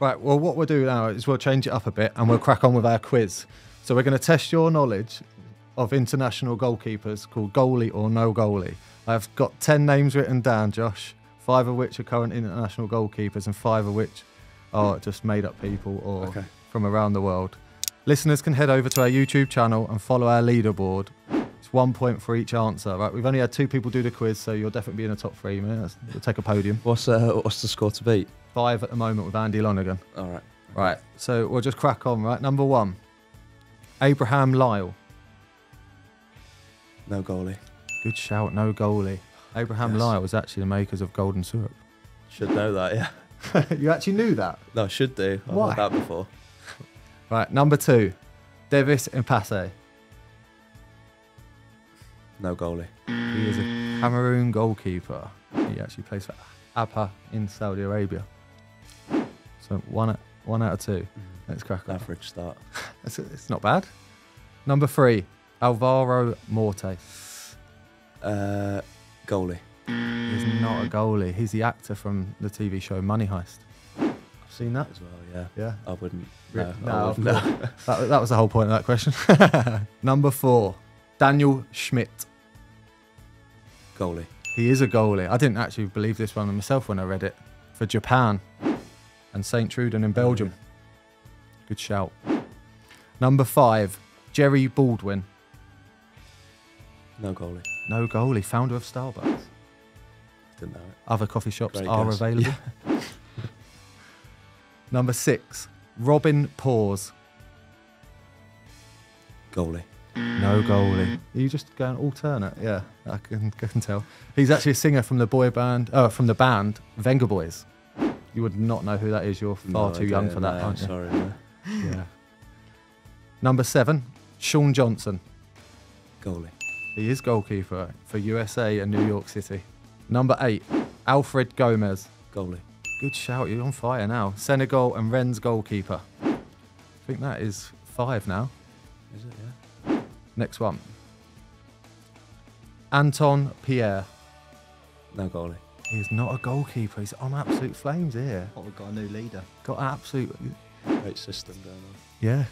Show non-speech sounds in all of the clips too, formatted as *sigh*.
Right, well, what we'll do now is we'll change it up a bit and we'll crack on with our quiz. So we're going to test your knowledge of international goalkeepers called goalie or no goalie. I've got 10 names written down, Josh, five of which are current international goalkeepers and five of which are just made up people or Okay. from around the world. Listeners can head over to our YouTube channel and follow our leaderboard. It's one point for each answer. Right, we've only had two people do the quiz, so you'll definitely be in the top three. Man. That's- You'll take a podium. What's uh, what's the score to beat? Five at the moment with Andy Lonergan. All right. Right, so we'll just crack on. Right, number one, Abraham Lyle. No goalie. Good shout, no goalie. Abraham Yes. Lyle was actually the makers of Golden Syrup. Should know that, yeah. *laughs* you actually knew that? No, should do. I've Why? heard that before. Right, number two, Devis Epassy. No goalie. He is a Cameroon goalkeeper. He actually plays for Abha in Saudi Arabia. So one, out- one out of two. Let's crack on. Average start. *laughs* It's, it's not bad. Number three, Alvaro Morte. Uh, goalie. He's not a goalie. He's the actor from the TV show Money Heist. I've seen that. As well, yeah. Yeah. I wouldn't. No, no, I wouldn't. course. *laughs* That, that was the whole point of that question. *laughs* Number four, Daniel Schmidt. goalie. He is a goalie. I didn't actually believe this one myself when I read it. For Japan and St. Truiden in Belgium. Good shout. Number five, Jerry Baldwin. No goalie. No goalie, founder of Starbucks. Didn't know it. Other coffee shops Great are guess. available. *laughs* Number six, Robin Pors. Goalie. No goalie. Are you just going alternate? Yeah, I can, I can tell. He's actually a singer from the boy band, uh, from the band Vengaboys. You would not know who that is. You're far No too young for that, no, aren't you? Sorry. No. *laughs* Yeah. Number seven, Sean Johnson. Goalie. He is goalkeeper for USA and New York City. Number eight, Alfred Gomis. Goalie. Good shout. You're on fire now. Senegal and Rennes goalkeeper. I think that is five now. Is it? Yeah. Next one. Anton Pierre. No goalie. He's not a goalkeeper. He's on absolute flames here. Oh, we've got a new leader. Got absolute. Great system going on. Yeah.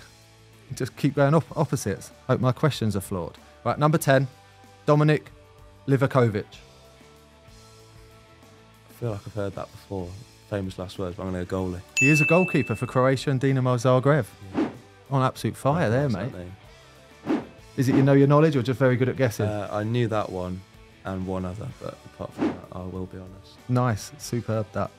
Just keep going up opposites. Hope my questions are flawed. Right, number 10, Dominic Livakovic. I feel like I've heard that before. Famous last words, but I'm going to go goalie. He is a goalkeeper for Croatia and Dinamo Zagreb. On absolute fire there, mate. Is it you know your knowledge or just very good at guessing? Uh, I knew that one and one other, but apart from that, I will be honest. nice, superb that.